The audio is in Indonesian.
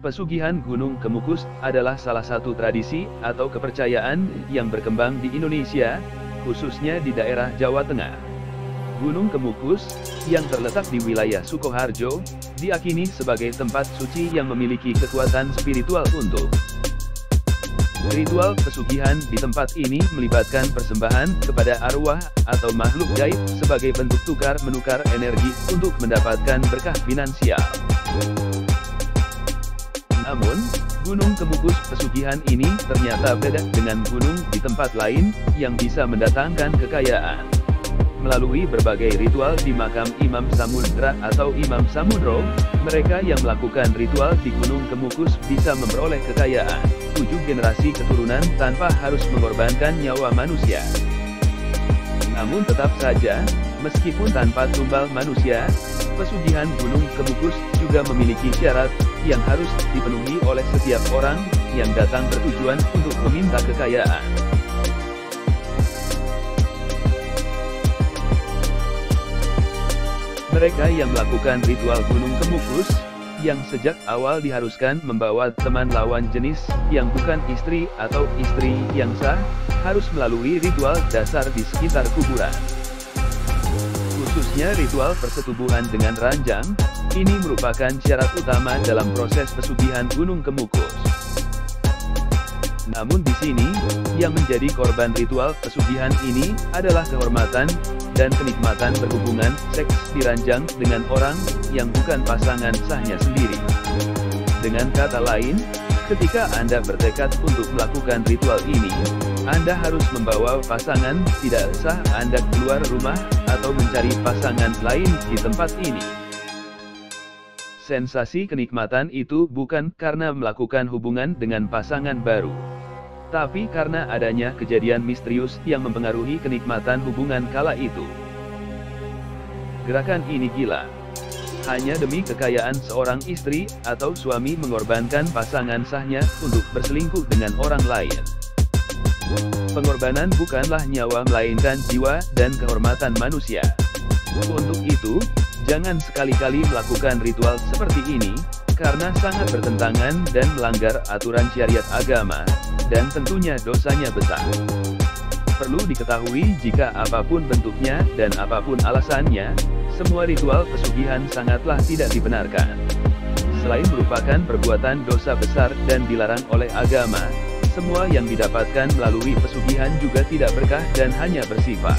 Pesugihan Gunung Kemukus adalah salah satu tradisi atau kepercayaan yang berkembang di Indonesia, khususnya di daerah Jawa Tengah. Gunung Kemukus, yang terletak di wilayah Sukoharjo, diakini sebagai tempat suci yang memiliki kekuatan spiritual untuk Ritual pesugihan di tempat ini melibatkan persembahan kepada arwah atau makhluk gaib sebagai bentuk tukar menukar energi untuk mendapatkan berkah finansial. Namun, Gunung Kemukus pesugihan ini ternyata beda dengan gunung di tempat lain yang bisa mendatangkan kekayaan. Melalui berbagai ritual di makam Imam Samudra atau Imam Samudro, mereka yang melakukan ritual di Gunung Kemukus bisa memperoleh kekayaan, tujuh generasi keturunan tanpa harus mengorbankan nyawa manusia. Namun tetap saja, meskipun tanpa tumbal manusia, pesugihan Gunung Kemukus juga memiliki syarat, yang harus dipenuhi oleh setiap orang, yang datang bertujuan untuk meminta kekayaan. Mereka yang melakukan ritual Gunung Kemukus, yang sejak awal diharuskan membawa teman lawan jenis, yang bukan istri atau istri yang sah, harus melalui ritual dasar di sekitar kuburan. Khususnya ritual persetubuhan dengan ranjang, ini merupakan syarat utama dalam proses pesugihan Gunung Kemukus. Namun di sini, yang menjadi korban ritual pesugihan ini adalah kehormatan dan kenikmatan berhubungan seks diranjang dengan orang yang bukan pasangan sahnya sendiri. Dengan kata lain, ketika Anda bertekad untuk melakukan ritual ini, Anda harus membawa pasangan tidak sah Anda keluar rumah atau mencari pasangan lain di tempat ini. Sensasi kenikmatan itu bukan karena melakukan hubungan dengan pasangan baru tapi karena adanya kejadian misterius yang mempengaruhi kenikmatan hubungan kala itu. Gerakan ini gila. Hanya demi kekayaan seorang istri atau suami mengorbankan pasangan sahnya untuk berselingkuh dengan orang lain. Pengorbanan bukanlah nyawa melainkan jiwa dan kehormatan manusia. Untuk itu, jangan sekali-kali melakukan ritual seperti ini, karena sangat bertentangan dan melanggar aturan syariat agama, dan tentunya dosanya besar. Perlu diketahui jika apa pun bentuknya dan apa pun alasannya, semua ritual pesugihan sangatlah tidak dibenarkan. Selain merupakan perbuatan dosa besar dan dilarang oleh agama, semua yang didapatkan melalui pesugihan juga tidak berkah dan hanya bersifat